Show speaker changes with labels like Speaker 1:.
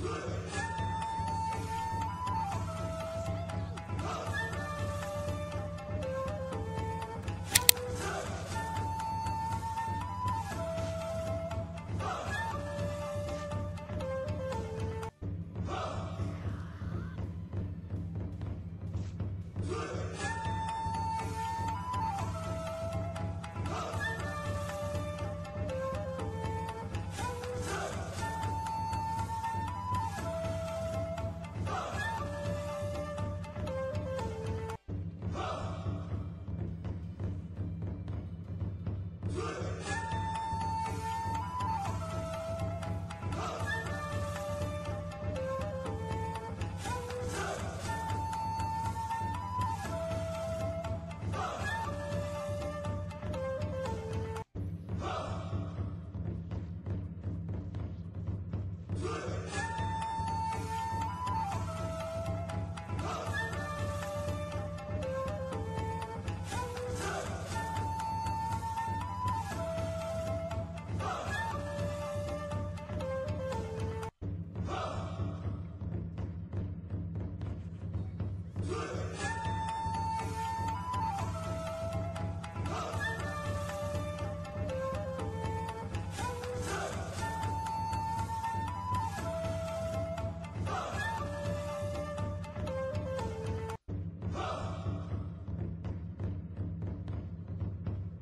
Speaker 1: Yeah. Good.